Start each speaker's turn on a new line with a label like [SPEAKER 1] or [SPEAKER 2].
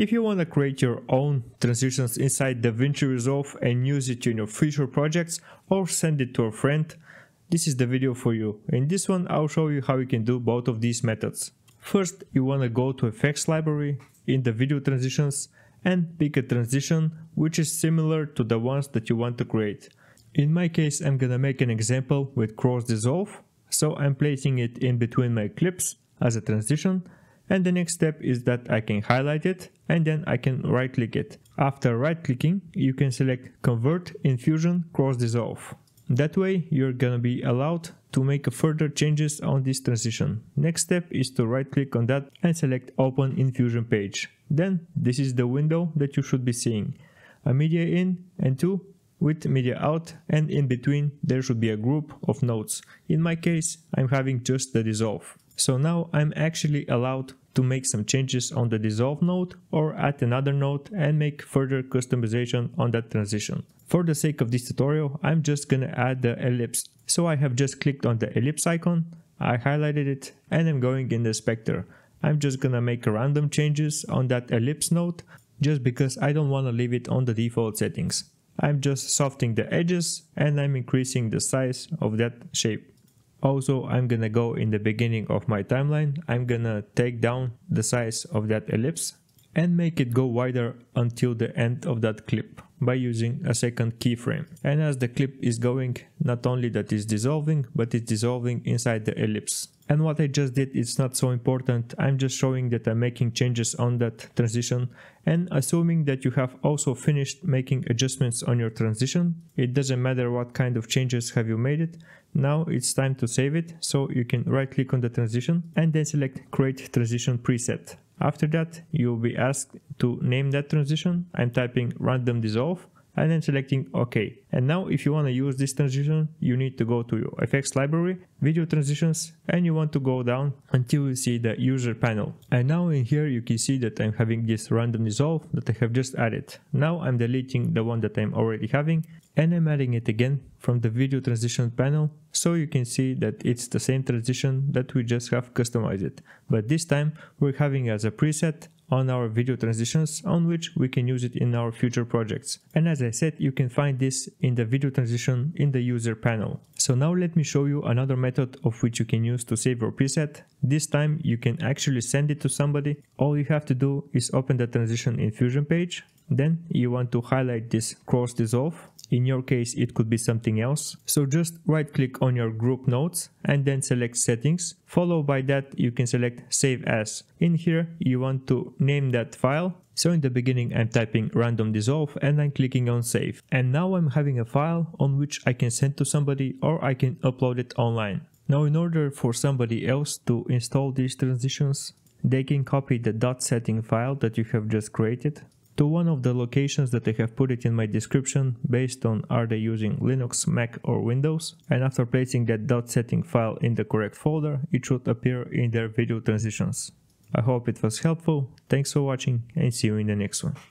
[SPEAKER 1] If you want to create your own transitions inside DaVinci Resolve and use it in your future projects or send it to a friend, this is the video for you. In this one I'll show you how you can do both of these methods. First you want to go to effects library in the video transitions and pick a transition which is similar to the ones that you want to create. In my case I'm gonna make an example with cross dissolve, so I'm placing it in between my clips as a transition and the next step is that I can highlight it and then I can right click it. After right clicking you can select convert in Fusion cross dissolve. That way you're gonna be allowed to make further changes on this transition. Next step is to right click on that and select open in Fusion page. Then this is the window that you should be seeing. A media in and two with media out and in between there should be a group of nodes. In my case I'm having just the dissolve. So now I'm actually allowed to make some changes on the dissolve node or add another node and make further customization on that transition. For the sake of this tutorial I'm just gonna add the ellipse. So I have just clicked on the ellipse icon, I highlighted it and I'm going in the inspector. I'm just gonna make random changes on that ellipse node just because I don't want to leave it on the default settings. I'm just softening the edges and I'm increasing the size of that shape. Also, I'm gonna go in the beginning of my timeline, I'm gonna take down the size of that ellipse and make it go wider until the end of that clip by using a second keyframe. And as the clip is going, not only that is dissolving, but it's dissolving inside the ellipse. And what I just did is not so important, I'm just showing that I'm making changes on that transition and assuming that you have also finished making adjustments on your transition, it doesn't matter what kind of changes have you made it, now it's time to save it, so you can right click on the transition and then select create transition preset. After that, you'll be asked to name that transition, I'm typing random dissolve and then selecting OK. And now if you want to use this transition, you need to go to your effects library, video transitions, and you want to go down until you see the user panel. And now in here you can see that I'm having this random dissolve that I have just added. Now I'm deleting the one that I'm already having and I'm adding it again from the video transition panel so you can see that it's the same transition that we just have customized it. but this time we're having as a preset on our video transitions on which we can use it in our future projects. And as I said, you can find this in the video transition in the user panel. So now let me show you another method of which you can use to save your preset. This time you can actually send it to somebody. All you have to do is open the transition in Fusion page. Then you want to highlight this cross dissolve in your case, it could be something else. So just right click on your group nodes and then select settings. Followed by that, you can select save as. In here, you want to name that file. So in the beginning, I'm typing random dissolve and I'm clicking on save. And now I'm having a file on which I can send to somebody or I can upload it online. Now in order for somebody else to install these transitions, they can copy the dot setting file that you have just created to one of the locations that I have put it in my description based on are they using Linux, Mac or Windows and after placing that dot setting file in the correct folder it should appear in their video transitions. I hope it was helpful, thanks for watching and see you in the next one.